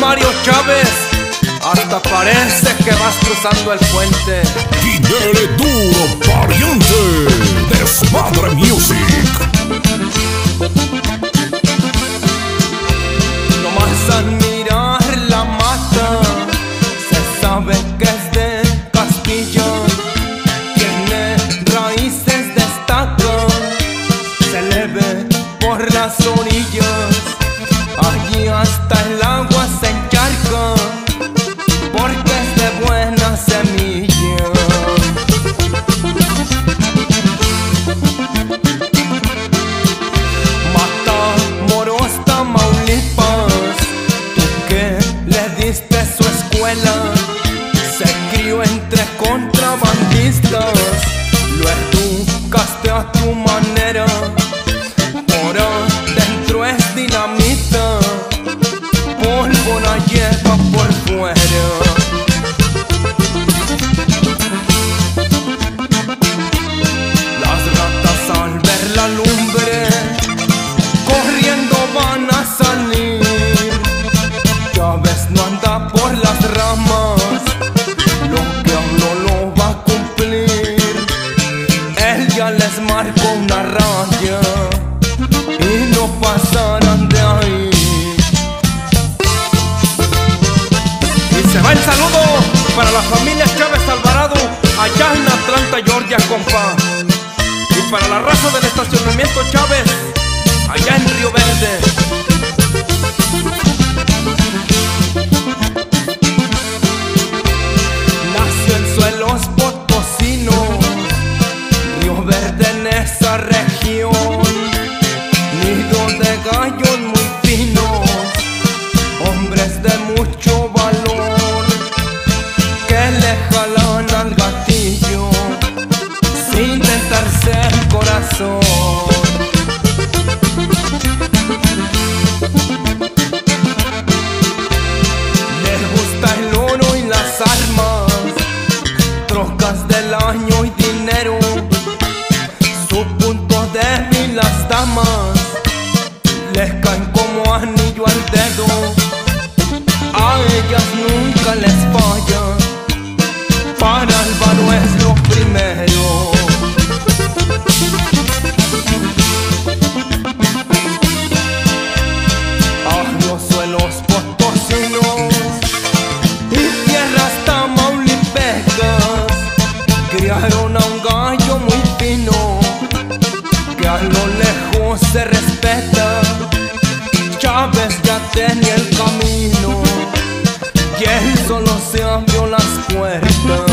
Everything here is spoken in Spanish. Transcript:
Mario Chávez. Hasta parece que vas cruzando el puente. Y dele duro, pariente. Desmadre Music. Nomás al mirar la mata, se sabe que es de Castilla. Tiene raíces destacan, se le ve por las orillas. Allí hasta el agua se encharca, porque es de buena semilla. Mata Moros, Tamaulipas Tú que le diste su escuela Se crió entre contrabandistas Lo educaste a tu manera No anda por las ramas, lo que habló lo va a cumplir. Él ya les marcó una raya y no pasarán de ahí. sorre las damas, les caen como anillo al dedo. A ellas nunca les falla, para Álvaro es lo primero. a los suelos potosinos y tierras tamaulipecas criaron a lo lejos se respeta y Chávez ya tenía el camino y él solo se abrió las puertas.